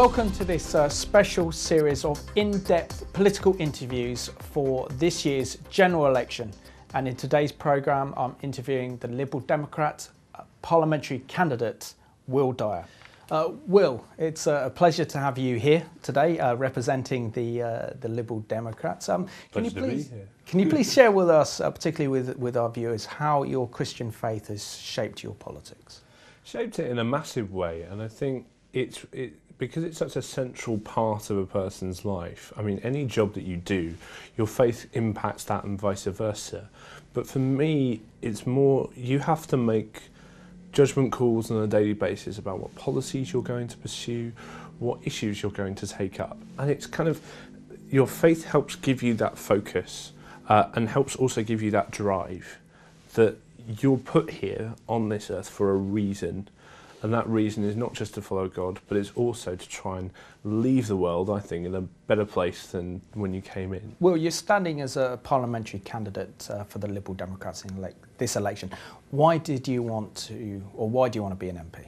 welcome to this uh, special series of in-depth political interviews for this year's general election. And in today's programme, I'm interviewing the Liberal Democrat uh, parliamentary candidate, Will Dyer. Uh, Will, it's a pleasure to have you here today, uh, representing the uh, the Liberal Democrats. Um, can you please can you please share with us, uh, particularly with with our viewers, how your Christian faith has shaped your politics? Shaped it in a massive way, and I think it's it, because it's such a central part of a person's life. I mean, any job that you do, your faith impacts that, and vice versa. But for me, it's more you have to make judgment calls on a daily basis about what policies you're going to pursue, what issues you're going to take up. And it's kind of your faith helps give you that focus uh, and helps also give you that drive that you're put here on this earth for a reason and that reason is not just to follow God, but it's also to try and leave the world, I think, in a better place than when you came in. Well, you're standing as a parliamentary candidate uh, for the Liberal Democrats in ele- this election. Why did you want to, or why do you want to be an MP?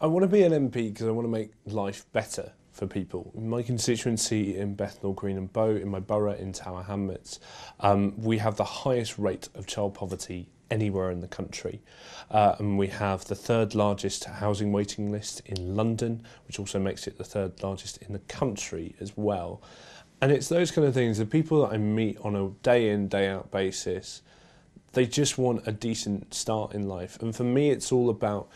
I want to be an MP because I want to make life better for people. In my constituency in Bethnal Green and Bow, in my borough in Tower Hamlets, um, we have the highest rate of child poverty anywhere in the country. Uh, and we have the third largest housing waiting list in London, which also makes it the third largest in the country as well. And it's those kind of things, the people that I meet on a day in, day out basis, they just want a decent start in life. And for me, it's all about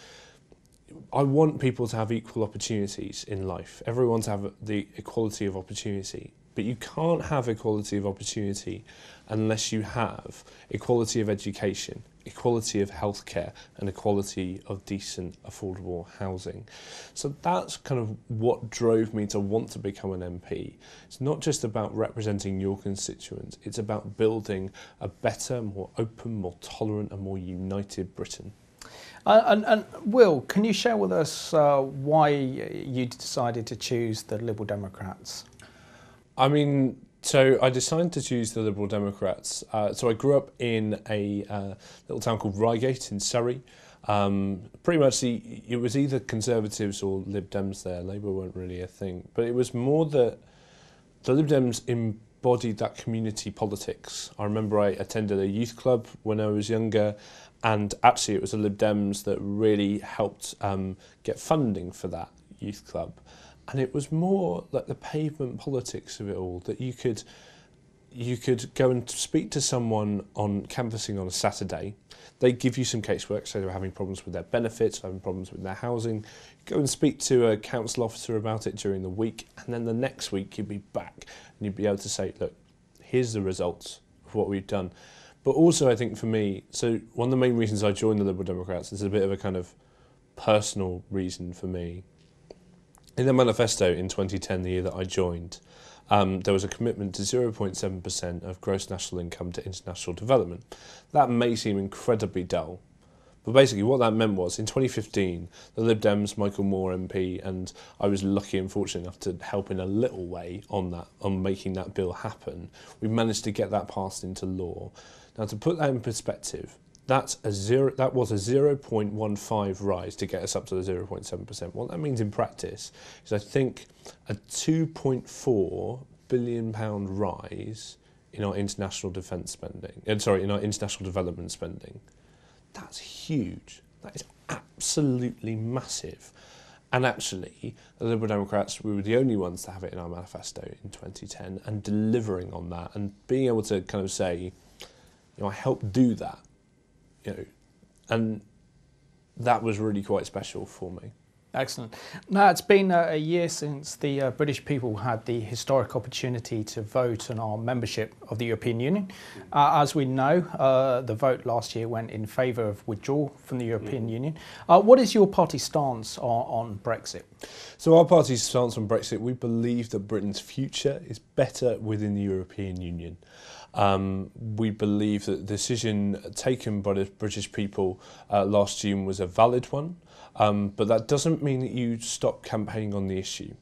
I want people to have equal opportunities in life. Everyone to have the equality of opportunity. But you can't have equality of opportunity unless you have equality of education, equality of healthcare, and equality of decent, affordable housing. So that's kind of what drove me to want to become an MP. It's not just about representing your constituents, it's about building a better, more open, more tolerant, and more united Britain. Uh, and, and, Will, can you share with us uh, why you decided to choose the Liberal Democrats? I mean, so I decided to choose the Liberal Democrats. Uh, so I grew up in a uh, little town called Reigate in Surrey. Um, pretty much the, it was either Conservatives or Lib Dems there. Labour weren't really a thing. But it was more that the Lib Dems embodied that community politics. I remember I attended a youth club when I was younger and actually it was the Lib Dems that really helped um, get funding for that youth club and it was more like the pavement politics of it all that you could you could go and speak to someone on canvassing on a Saturday. They give you some casework, say they were having problems with their benefits, having problems with their housing. Go and speak to a council officer about it during the week, and then the next week you'd be back and you'd be able to say, look, here's the results of what we've done. But also, I think for me, so one of the main reasons I joined the Liberal Democrats is a bit of a kind of personal reason for me in the manifesto in 2010, the year that I joined, um, there was a commitment to 0.7% of gross national income to international development. That may seem incredibly dull, but basically what that meant was in 2015, the Lib Dems, Michael Moore MP, and I was lucky and fortunate enough to help in a little way on that, on making that bill happen. We managed to get that passed into law. Now to put that in perspective, that's a zero, that was a 0.15 rise to get us up to the 0.7%. What that means in practice is I think a 2.4 billion pound rise in our international defence spending, uh, sorry, in our international development spending. That's huge. That is absolutely massive. And actually, the Liberal Democrats, we were the only ones to have it in our manifesto in 2010 and delivering on that and being able to kind of say, you know, I helped do that you know, and that was really quite special for me. Excellent. Now, it's been a year since the uh, British people had the historic opportunity to vote on our membership of the European Union. Uh, as we know, uh, the vote last year went in favour of withdrawal from the European mm. Union. Uh, what is your party's stance on, on Brexit? So, our party's stance on Brexit, we believe that Britain's future is better within the European Union. Um, we believe that the decision taken by the British people uh, last June was a valid one, um, but that doesn't mean that you stop campaigning on the issue.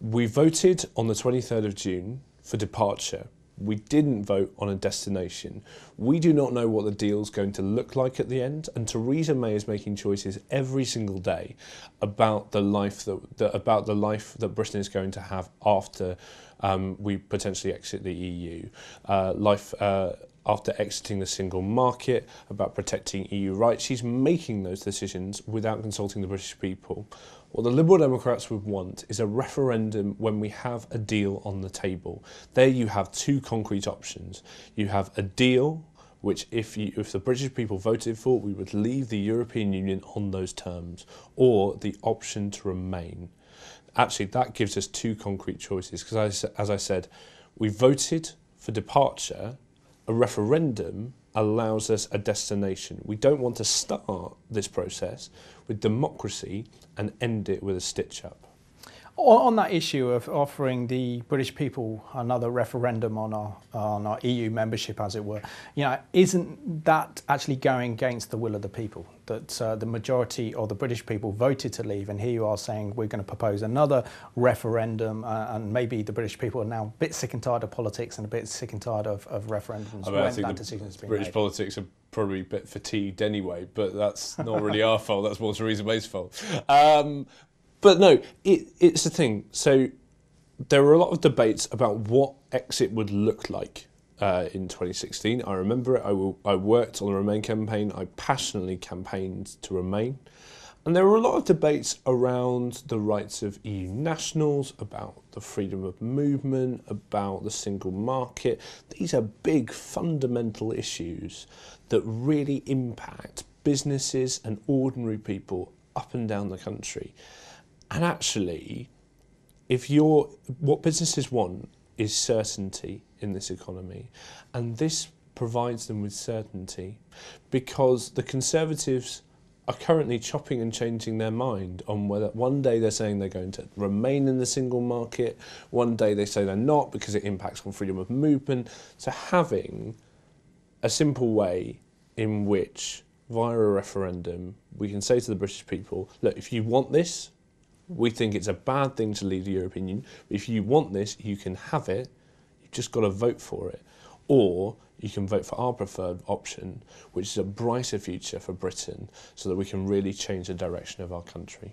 We voted on the 23rd of June for departure. We didn't vote on a destination. We do not know what the deal's going to look like at the end, and Theresa May is making choices every single day about the life that, that about the life that Britain is going to have after um, we potentially exit the EU. Uh, life. Uh, after exiting the single market, about protecting EU rights. She's making those decisions without consulting the British people. What the Liberal Democrats would want is a referendum when we have a deal on the table. There you have two concrete options. You have a deal which if, you, if the British people voted for, we would leave the European Union on those terms, or the option to remain. Actually, that gives us two concrete choices, because as I said, we voted for departure, a referendum allows us a destination. We don't want to start this process with democracy and end it with a stitch up. On that issue of offering the British people another referendum on our on our EU membership, as it were, you know, isn't that actually going against the will of the people? That uh, the majority of the British people voted to leave, and here you are saying we're going to propose another referendum, uh, and maybe the British people are now a bit sick and tired of politics and a bit sick and tired of, of referendums I mean, when that decision has been British made. politics are probably a bit fatigued anyway, but that's not really our fault. That's more Theresa May's fault. Um, but no, it, it's the thing. So there were a lot of debates about what exit would look like uh, in 2016. I remember it. I, will, I worked on the Remain campaign. I passionately campaigned to Remain. And there were a lot of debates around the rights of EU nationals, about the freedom of movement, about the single market. These are big fundamental issues that really impact businesses and ordinary people up and down the country. And actually, if you're what businesses want is certainty in this economy, and this provides them with certainty because the Conservatives are currently chopping and changing their mind on whether one day they're saying they're going to remain in the single market, one day they say they're not because it impacts on freedom of movement. So having a simple way in which, via a referendum, we can say to the British people, look, if you want this, we think it's a bad thing to leave the European Union. If you want this, you can have it. You've just got to vote for it. Or you can vote for our preferred option, which is a brighter future for Britain so that we can really change the direction of our country.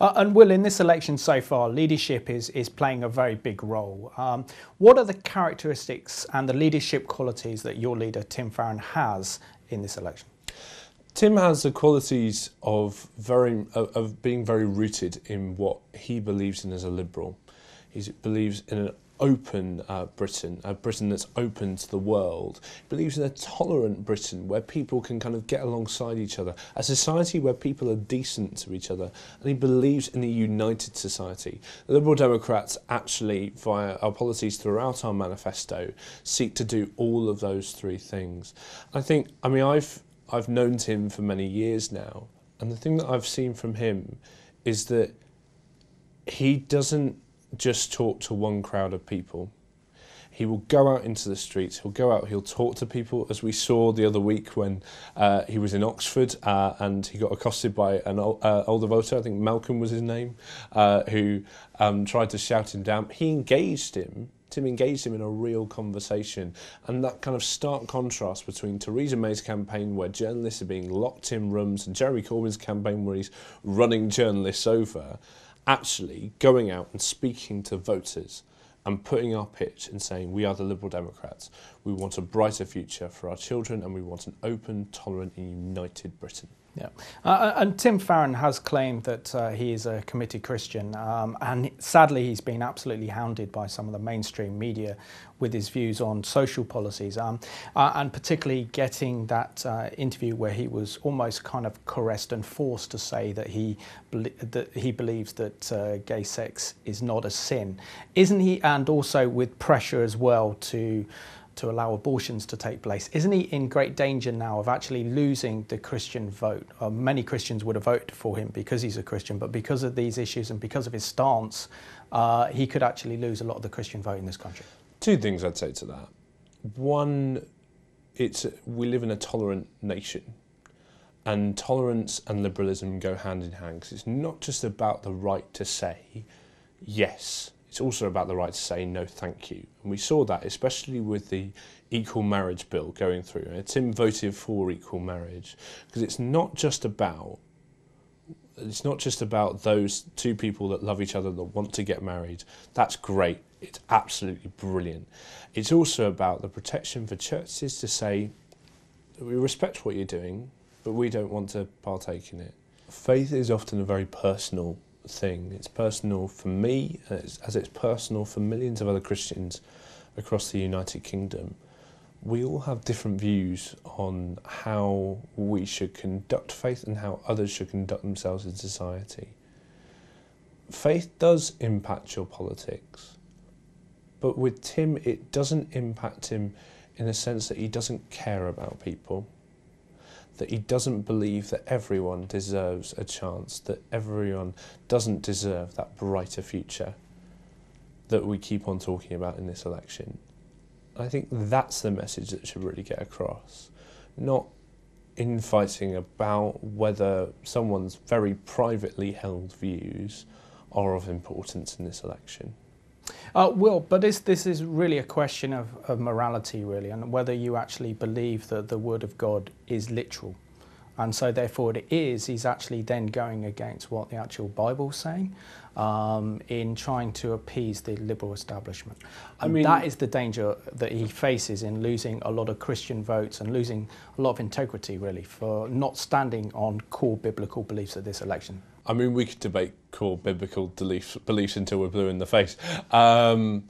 Uh, and Will, in this election so far, leadership is, is playing a very big role. Um, what are the characteristics and the leadership qualities that your leader, Tim Farron, has in this election? Tim has the qualities of very of being very rooted in what he believes in as a liberal. He believes in an open uh, Britain, a Britain that's open to the world. He believes in a tolerant Britain where people can kind of get alongside each other, a society where people are decent to each other, and he believes in a united society. The Liberal Democrats actually, via our policies throughout our manifesto, seek to do all of those three things. I think, I mean, I've I've known Tim for many years now, and the thing that I've seen from him is that he doesn't just talk to one crowd of people. He will go out into the streets, he'll go out, he'll talk to people, as we saw the other week when uh, he was in Oxford uh, and he got accosted by an uh, older voter, I think Malcolm was his name, uh, who um, tried to shout him down. He engaged him Tim engaged engage him in a real conversation. And that kind of stark contrast between Theresa May's campaign, where journalists are being locked in rooms, and Jeremy Corbyn's campaign, where he's running journalists over, actually going out and speaking to voters and putting our pitch and saying we are the Liberal Democrats. We want a brighter future for our children and we want an open, tolerant and united Britain. Yeah, uh, uh, and Tim Farron has claimed that uh, he is a committed Christian, um, and sadly, he's been absolutely hounded by some of the mainstream media with his views on social policies, um, uh, and particularly getting that uh, interview where he was almost kind of caressed and forced to say that he that he believes that uh, gay sex is not a sin, isn't he? And also with pressure as well to to allow abortions to take place. Isn't he in great danger now of actually losing the Christian vote? Uh, many Christians would have voted for him because he's a Christian, but because of these issues and because of his stance, uh, he could actually lose a lot of the Christian vote in this country. Two things I'd say to that. One, it's we live in a tolerant nation, and tolerance and liberalism go hand in hand because it's not just about the right to say yes It's also about the right to say no thank you. And we saw that especially with the equal marriage bill going through. Tim voted for equal marriage because it's not just about it's not just about those two people that love each other that want to get married. That's great. It's absolutely brilliant. It's also about the protection for churches to say we respect what you're doing, but we don't want to partake in it. Faith is often a very personal thing. It's personal for me, as, as it's personal for millions of other Christians across the United Kingdom. We all have different views on how we should conduct faith and how others should conduct themselves in society. Faith does impact your politics, but with Tim, it doesn't impact him in the sense that he doesn't care about people that he doesn't believe that everyone deserves a chance, that everyone doesn't deserve that brighter future that we keep on talking about in this election. I think that's the message that should really get across, not infighting about whether someone's very privately held views are of importance in this election. Uh, Will, but this, this is really a question of, of morality, really, and whether you actually believe that the Word of God is literal. And so, therefore, it is, he's actually then going against what the actual Bible's saying um, in trying to appease the liberal establishment. I mean, that is the danger that he faces in losing a lot of Christian votes and losing a lot of integrity, really, for not standing on core biblical beliefs at this election. I mean, we could debate core biblical beliefs, beliefs until we're blue in the face. Um,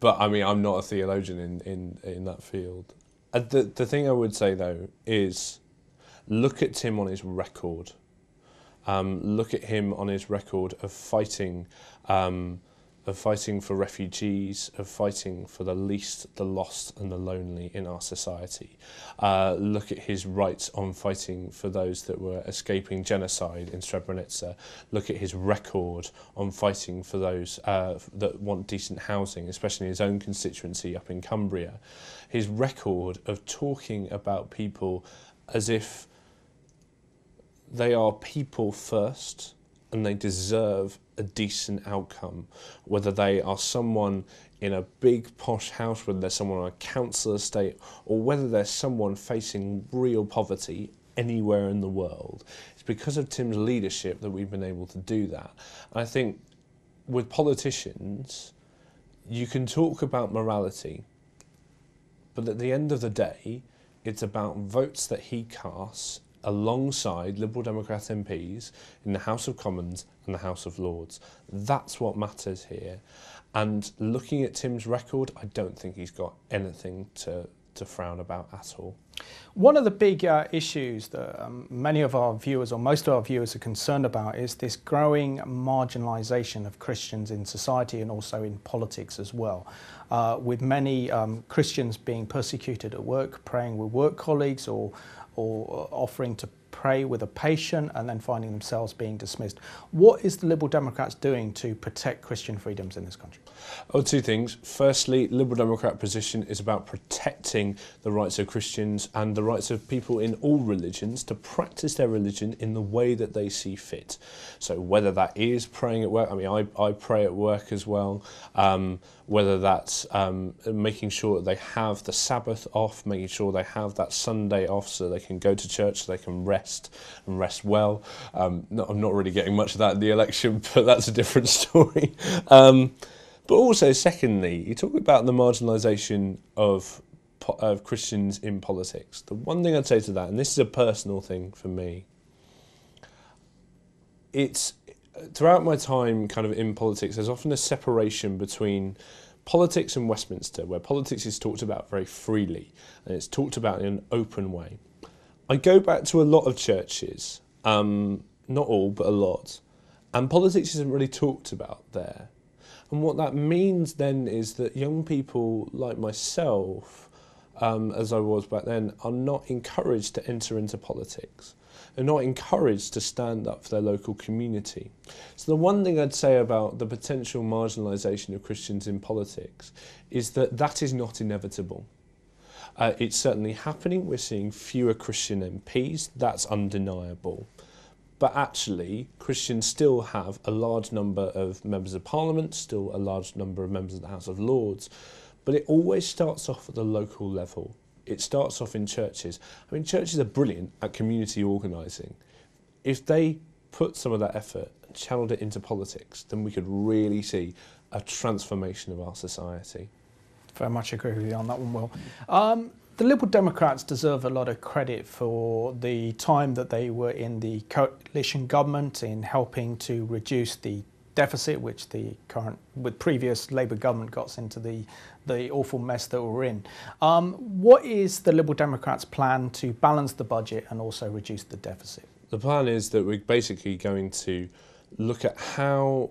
but I mean, I'm not a theologian in, in, in that field. Uh, the, the thing I would say, though, is look at him on his record. Um, look at him on his record of fighting um, of fighting for refugees, of fighting for the least, the lost and the lonely in our society. Uh, look at his rights on fighting for those that were escaping genocide in Srebrenica. Look at his record on fighting for those uh, that want decent housing, especially in his own constituency up in Cumbria. His record of talking about people as if they are people first, and they deserve a decent outcome, whether they are someone in a big posh house, whether they're someone on a council estate, or whether they're someone facing real poverty anywhere in the world. It's because of Tim's leadership that we've been able to do that. And I think with politicians, you can talk about morality, but at the end of the day, it's about votes that he casts alongside Liberal Democrat MPs in the House of Commons and the House of Lords. That's what matters here. And looking at Tim's record, I don't think he's got anything to, to frown about at all. One of the big uh, issues that um, many of our viewers, or most of our viewers, are concerned about is this growing marginalisation of Christians in society and also in politics as well. Uh, with many um, Christians being persecuted at work, praying with work colleagues, or or offering to pray with a patient and then finding themselves being dismissed. What is the Liberal Democrats doing to protect Christian freedoms in this country? Oh, two things. Firstly, Liberal Democrat position is about protecting the rights of Christians and the rights of people in all religions to practice their religion in the way that they see fit. So whether that is praying at work, I mean, I, I pray at work as well, um, whether that's um, making sure that they have the Sabbath off, making sure they have that Sunday off so they can go to church, so they can rest and rest well. Um, I'm not really getting much of that in the election, but that's a different story. Um, but also, secondly, you talk about the marginalisation of of Christians in politics. The one thing I'd say to that, and this is a personal thing for me, it's throughout my time kind of in politics, there's often a separation between politics and Westminster, where politics is talked about very freely and it's talked about in an open way. I go back to a lot of churches, um, not all, but a lot, and politics isn't really talked about there. And what that means then is that young people like myself, um, as I was back then, are not encouraged to enter into politics. are not encouraged to stand up for their local community. So the one thing I'd say about the potential marginalisation of Christians in politics is that that is not inevitable. Uh, it's certainly happening. We're seeing fewer Christian MPs. That's undeniable. But actually, Christians still have a large number of members of parliament, still a large number of members of the House of Lords. But it always starts off at the local level. It starts off in churches. I mean, churches are brilliant at community organising. If they put some of that effort and channeled it into politics, then we could really see a transformation of our society. Very much agree with you on that one, Will. Um, the Liberal Democrats deserve a lot of credit for the time that they were in the coalition government in helping to reduce the deficit which the current with previous Labour government got us into the the awful mess that we're in. Um, what is the Liberal Democrats' plan to balance the budget and also reduce the deficit? The plan is that we're basically going to look at how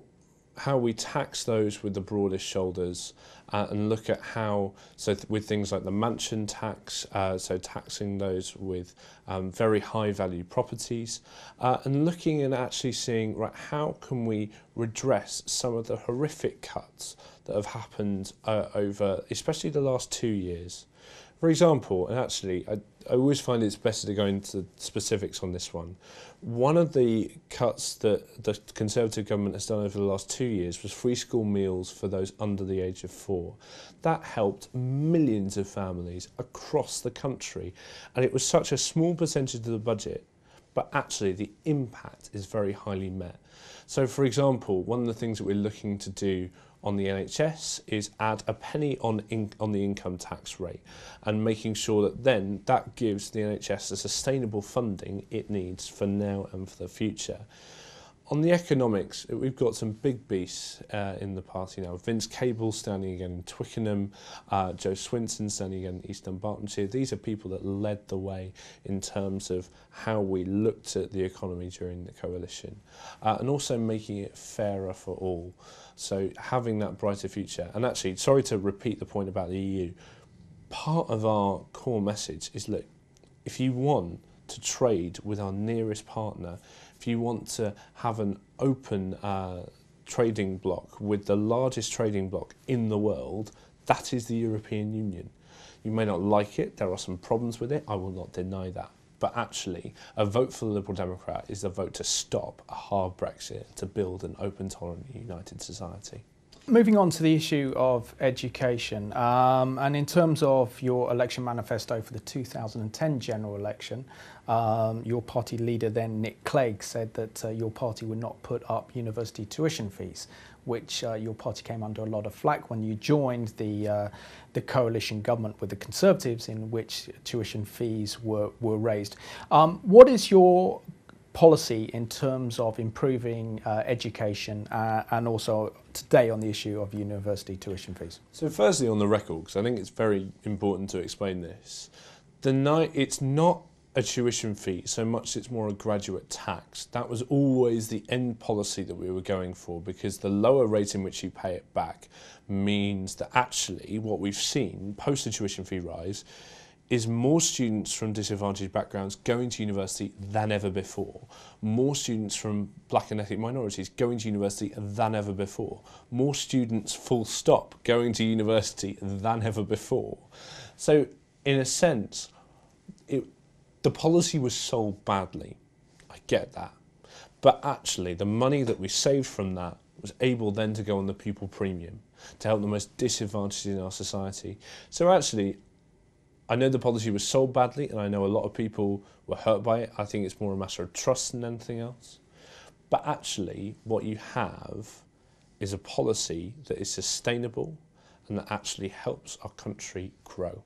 how we tax those with the broadest shoulders uh, and look at how, so th with things like the mansion tax, uh, so taxing those with um, very high value properties, uh, and looking and actually seeing, right, how can we redress some of the horrific cuts that have happened uh, over, especially the last two years. For example, and actually, I, I always find it's better to go into specifics on this one. One of the cuts that the Conservative government has done over the last two years was free school meals for those under the age of four. That helped millions of families across the country, and it was such a small percentage of the budget, but actually the impact is very highly met. So, for example, one of the things that we're looking to do on the NHS is add a penny on, in, on the income tax rate and making sure that then that gives the NHS the sustainable funding it needs for now and for the future on the economics, we've got some big beasts uh, in the party now. Vince Cable standing again in Twickenham, uh, Joe Swinson standing again in East Dunbartonshire. These are people that led the way in terms of how we looked at the economy during the coalition uh, and also making it fairer for all. So having that brighter future. And actually, sorry to repeat the point about the EU, part of our core message is look, if you want to trade with our nearest partner, if you want to have an open uh, trading bloc with the largest trading bloc in the world, that is the European Union. You may not like it, there are some problems with it, I will not deny that. But actually, a vote for the Liberal Democrat is a vote to stop a hard Brexit, to build an open, tolerant, united society. Moving on to the issue of education, um, and in terms of your election manifesto for the 2010 general election, um, your party leader then, Nick Clegg, said that uh, your party would not put up university tuition fees, which uh, your party came under a lot of flack when you joined the, uh, the coalition government with the Conservatives, in which tuition fees were, were raised. Um, what is your policy in terms of improving uh, education uh, and also today on the issue of university tuition fees? So firstly on the record, because I think it's very important to explain this, the night it's not a tuition fee so much it's more a graduate tax. That was always the end policy that we were going for because the lower rate in which you pay it back means that actually what we've seen post the tuition fee rise is more students from disadvantaged backgrounds going to university than ever before. More students from black and ethnic minorities going to university than ever before. More students, full stop, going to university than ever before. So, in a sense, it, the policy was sold badly. I get that. But actually, the money that we saved from that was able then to go on the pupil premium to help the most disadvantaged in our society. So actually, I know the policy was sold badly, and I know a lot of people were hurt by it. I think it's more a matter of trust than anything else. But actually, what you have is a policy that is sustainable and that actually helps our country grow.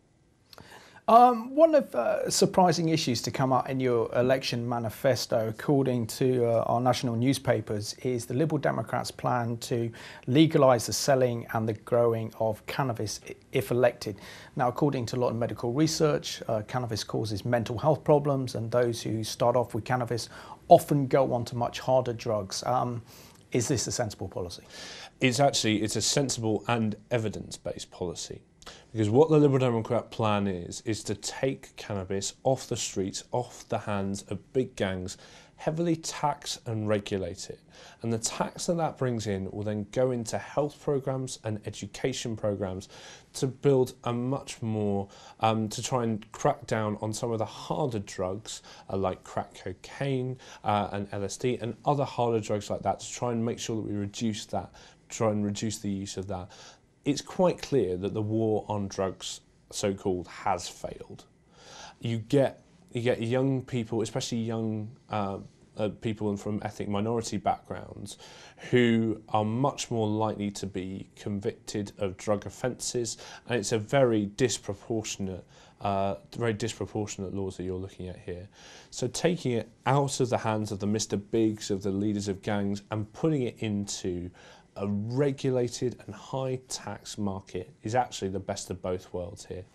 Um, one of uh, surprising issues to come out in your election manifesto, according to uh, our national newspapers, is the Liberal Democrats' plan to legalise the selling and the growing of cannabis if elected. Now, according to a lot of medical research, uh, cannabis causes mental health problems, and those who start off with cannabis often go on to much harder drugs. Um, is this a sensible policy? It's actually it's a sensible and evidence-based policy. Because what the Liberal Democrat plan is, is to take cannabis off the streets, off the hands of big gangs, heavily tax and regulate it. And the tax that that brings in will then go into health programs and education programs to build a much more, um, to try and crack down on some of the harder drugs uh, like crack cocaine uh, and LSD and other harder drugs like that to try and make sure that we reduce that, try and reduce the use of that. It's quite clear that the war on drugs, so called, has failed. You get you get young people, especially young uh, uh, people from ethnic minority backgrounds, who are much more likely to be convicted of drug offences, and it's a very disproportionate, uh, very disproportionate laws that you're looking at here. So taking it out of the hands of the Mr. Bigs, of the leaders of gangs, and putting it into a regulated and high tax market is actually the best of both worlds here.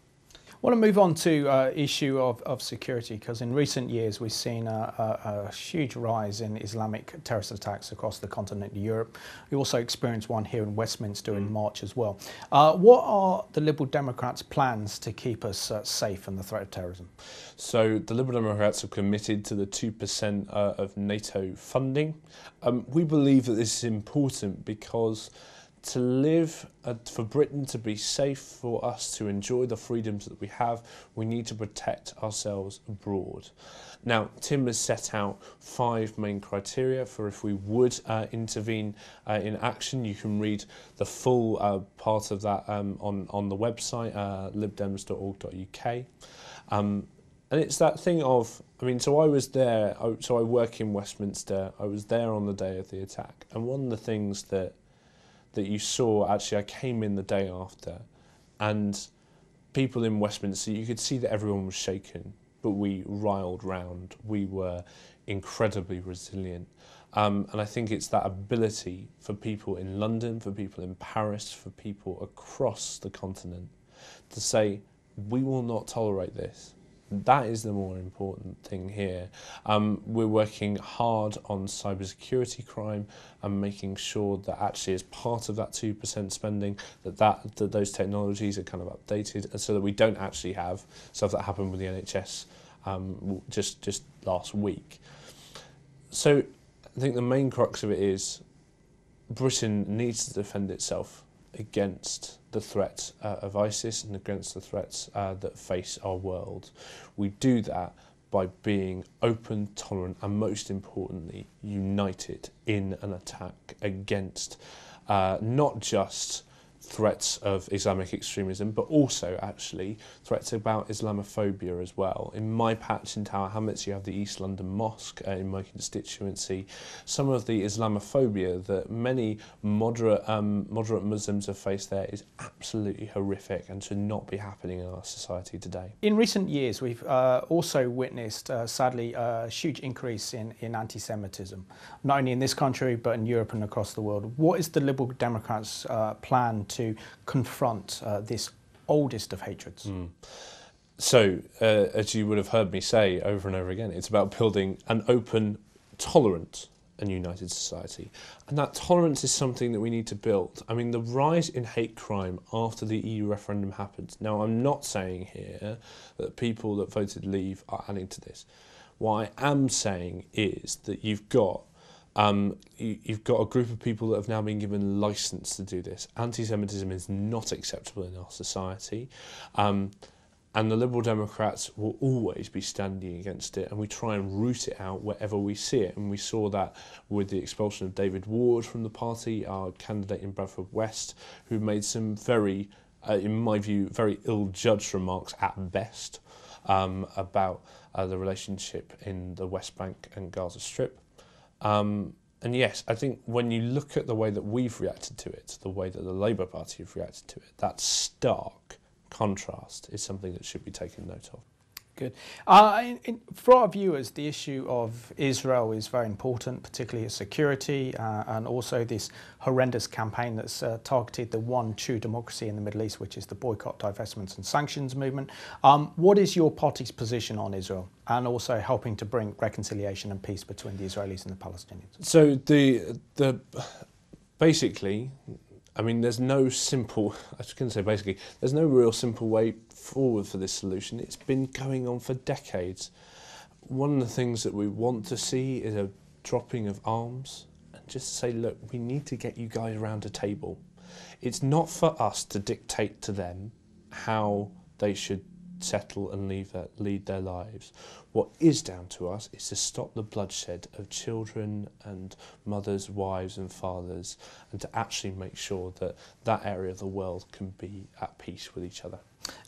I want to move on to uh, issue of, of security because in recent years we've seen a, a, a, huge rise in Islamic terrorist attacks across the continent of Europe. We also experienced one here in Westminster in mm. March as well. Uh, what are the Liberal Democrats' plans to keep us uh, safe from the threat of terrorism? So the Liberal Democrats are committed to the 2% uh, of NATO funding. Um, we believe that this is important because to live, uh, for Britain to be safe, for us to enjoy the freedoms that we have, we need to protect ourselves abroad. Now, Tim has set out five main criteria for if we would uh, intervene uh, in action. You can read the full uh, part of that um, on, on the website, uh, libdems.org.uk. Um, and it's that thing of, I mean, so I was there, so I work in Westminster, I was there on the day of the attack, and one of the things that that you saw actually I came in the day after and people in Westminster you could see that everyone was shaken but we riled round. We were incredibly resilient. Um, and I think it's that ability for people in London for people in Paris for people across the continent to say we will not tolerate this That is the more important thing here. Um, we're working hard on cybersecurity crime and making sure that actually as part of that 2% spending that, that, that those technologies are kind of updated so that we don't actually have stuff that happened with the NHS um, just, just last week. So I think the main crux of it is Britain needs to defend itself against the threats uh, of ISIS and against the threats uh, that face our world. We do that by being open, tolerant, and most importantly, united in an attack against uh, not just threats of Islamic extremism, but also actually threats about Islamophobia as well. In my patch in Tower Hamlets, you have the East London Mosque uh, in my constituency. Some of the Islamophobia that many moderate um, moderate Muslims have faced there is absolutely horrific and should not be happening in our society today. In recent years, we've uh, also witnessed, uh, sadly, a huge increase in, in anti-Semitism, not only in this country but in Europe and across the world. What is the Liberal Democrats' uh, plan to confront uh, this oldest of hatreds? Mm. So, uh, as you would have heard me say over and over again, it's about building an open, tolerant, and united society. And that tolerance is something that we need to build. I mean, the rise in hate crime after the EU referendum happened. Now, I'm not saying here that people that voted leave are adding to this. What I am saying is that you've got Um, you, you've got a group of people that have now been given license to do this. Anti-Semitism is not acceptable in our society. Um, and the Liberal Democrats will always be standing against it, and we try and root it out wherever we see it. And we saw that with the expulsion of David Ward from the party, our candidate in Bradford West, who made some very, uh, in my view, very ill-judged remarks at best um, about uh, the relationship in the West Bank and Gaza Strip. Um, and yes, I think when you look at the way that we've reacted to it, the way that the Labour Party have reacted to it, that stark contrast is something that should be taken note of. Good. Uh, for our viewers, the issue of Israel is very important, particularly its security uh, and also this horrendous campaign that's uh, targeted the one true democracy in the Middle East, which is the boycott, divestments and sanctions movement. Um, what is your party's position on Israel and also helping to bring reconciliation and peace between the Israelis and the Palestinians? So the the basically I mean, there's no simple, I was going to say basically, there's no real simple way forward for this solution. It's been going on for decades. one of the things that we want to see is a dropping of arms and just say, look, we need to get you guys around a table. It's not for us to dictate to them how they should settle and their, lead their lives. What is down to us is to stop the bloodshed of children and mothers, wives and fathers and to actually make sure that that area of the world can be at peace with each other.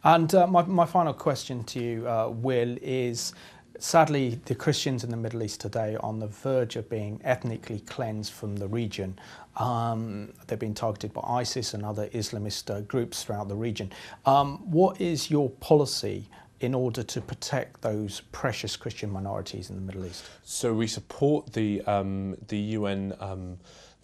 And uh, my, my final question to you, uh, Will, is sadly the Christians in the Middle East today are on the verge of being ethnically cleansed from the region. Um, they've been targeted by ISIS and other Islamist uh, groups throughout the region. Um, what is your policy in order to protect those precious Christian minorities in the Middle East? So we support the um, the UN um,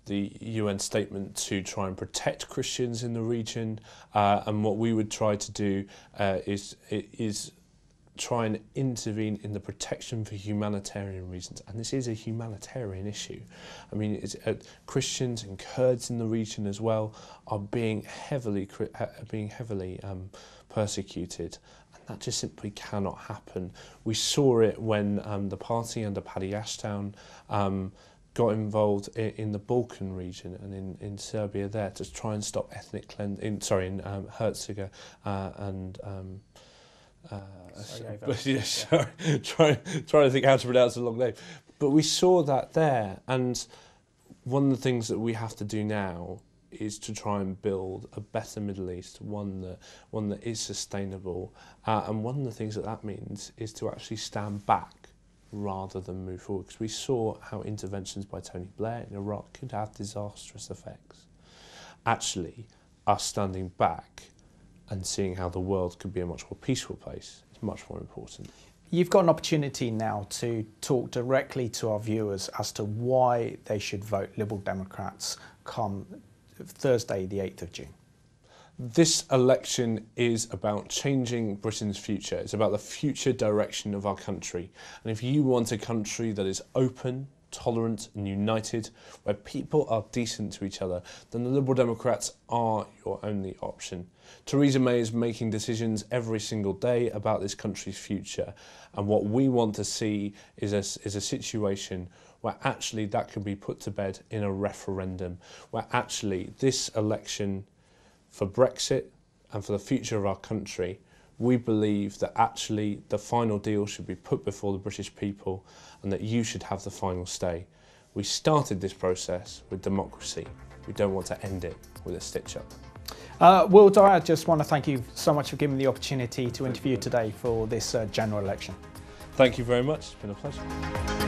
the UN statement to try and protect Christians in the region, uh, and what we would try to do uh, is is try and intervene in the protection for humanitarian reasons, and this is a humanitarian issue. I mean, uh, Christians and Kurds in the region as well are being heavily uh, being heavily um, persecuted, and that just simply cannot happen. We saw it when um, the party under Paddy Ashdown. Um, got involved in, in the Balkan region and in, in Serbia there to try and stop ethnic cleansing, sorry, in um, uh, and um, uh, but yeah, sorry, trying trying to think how to pronounce a long name. But we saw that there, and one of the things that we have to do now is to try and build a better Middle East, one that one that is sustainable, uh, and one of the things that that means is to actually stand back rather than move forward. Because we saw how interventions by Tony Blair in Iraq could have disastrous effects. Actually, us standing back and seeing how the world could be a much more peaceful place is much more important. You've got an opportunity now to talk directly to our viewers as to why they should vote Liberal Democrats come Thursday, the 8th of June. This election is about changing Britain's future. It's about the future direction of our country. And if you want a country that is open, tolerant and united, where people are decent to each other, then the Liberal Democrats are your only option. Theresa May is making decisions every single day about this country's future, and what we want to see is a, is a situation where actually that can be put to bed in a referendum, where actually this election for Brexit and for the future of our country we believe that actually the final deal should be put before the British people and that you should have the final say. We started this process with democracy. We don't want to end it with a stitch up. Uh, Will Dyer, I just want to thank you so much for giving me the opportunity to interview today for this uh, general election. Thank you very much. It's been a pleasure.